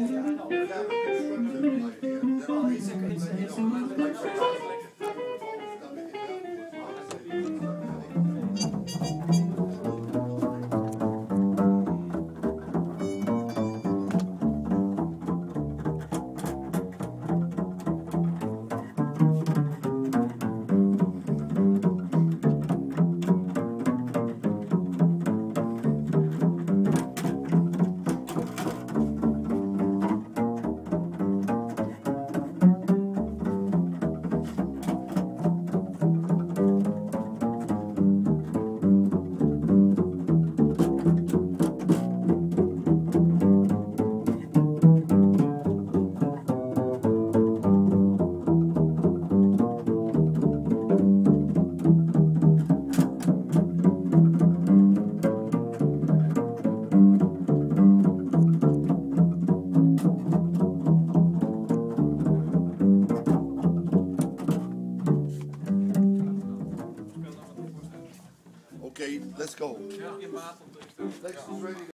It's, it's, it's, Okay, let's go. Lex is ready to